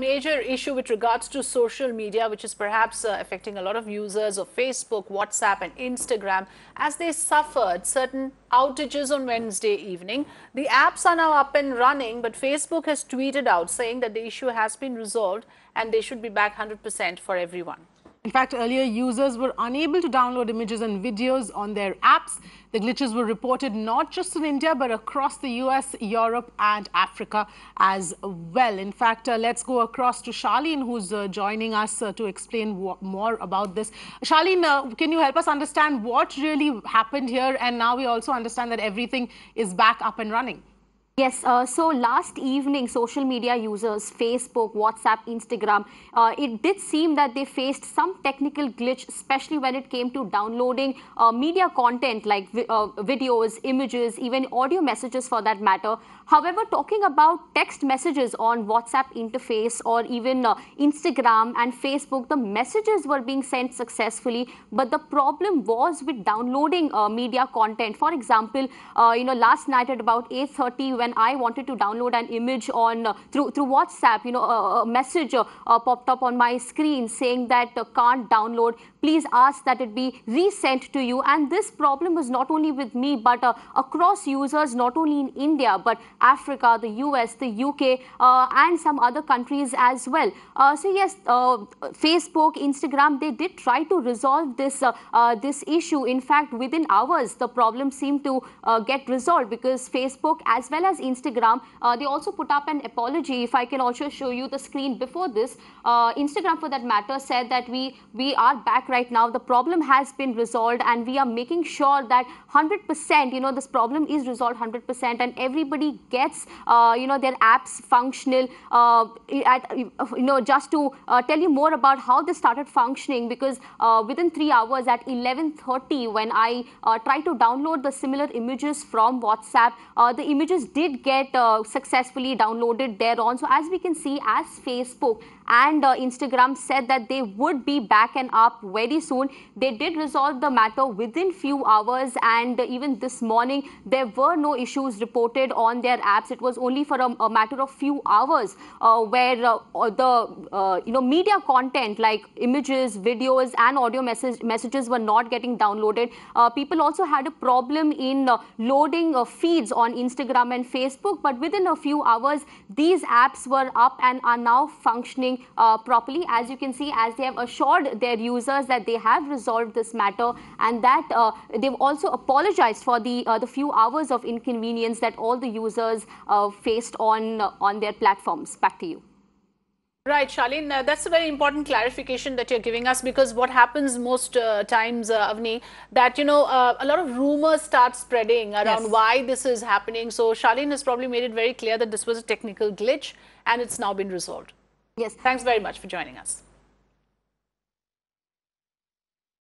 major issue with regards to social media, which is perhaps uh, affecting a lot of users of Facebook, WhatsApp and Instagram as they suffered certain outages on Wednesday evening. The apps are now up and running, but Facebook has tweeted out saying that the issue has been resolved and they should be back 100% for everyone. In fact, earlier users were unable to download images and videos on their apps. The glitches were reported not just in India, but across the US, Europe and Africa as well. In fact, uh, let's go across to Charlene, who's uh, joining us uh, to explain more about this. Charlene, uh, can you help us understand what really happened here? And now we also understand that everything is back up and running. Yes, uh, so last evening, social media users, Facebook, WhatsApp, Instagram, uh, it did seem that they faced some technical glitch, especially when it came to downloading uh, media content like vi uh, videos, images, even audio messages for that matter. However, talking about text messages on WhatsApp interface or even uh, Instagram and Facebook, the messages were being sent successfully, but the problem was with downloading uh, media content. For example, you know, last night at about 8.30 when I wanted to download an image on uh, through through WhatsApp, you know, a, a message uh, uh, popped up on my screen saying that uh, can't download. Please ask that it be resent to you. And this problem was not only with me, but uh, across users, not only in India, but Africa, the US, the UK, uh, and some other countries as well. so yes, Facebook, Instagram, they did try to resolve this this issue. In fact, within hours, the problem seemed to get resolved because Facebook as well as Instagram, uh, they also put up an apology. If I can also show you the screen before this, uh, Instagram for that matter said that we, we are back right now. The problem has been resolved and we are making sure that 100%, you know, this problem is resolved 100% and everybody gets, uh, you know, their apps functional. Uh, at, you know, just to uh, tell you more about how this started functioning because uh, within three hours at 11.30 when I tried to download the similar images from WhatsApp, the images did did get uh, successfully downloaded thereon. So as we can see, as Facebook and uh, Instagram said that they would be back and up very soon. They did resolve the matter within few hours and even this morning there were no issues reported on their apps. It was only for a, a matter of few hours uh, where uh, the uh, you know media content like images, videos and audio message messages were not getting downloaded. Uh, people also had a problem in uh, loading feeds on Instagram and Facebook but within a few hours these apps were up and are now functioning uh, properly. As you can see, as they have assured their users that they have resolved this matter and that uh, they've also apologized for the uh, the few hours of inconvenience that all the users uh, faced on on their platforms. Back to you. Right, Charlene, uh, that's a very important clarification that you're giving us because what happens most uh, times, uh, Avni, that, you know, uh, a lot of rumors start spreading around yes. why this is happening. So Charlene has probably made it very clear that this was a technical glitch and it's now been resolved. Yes. Thanks very much for joining us.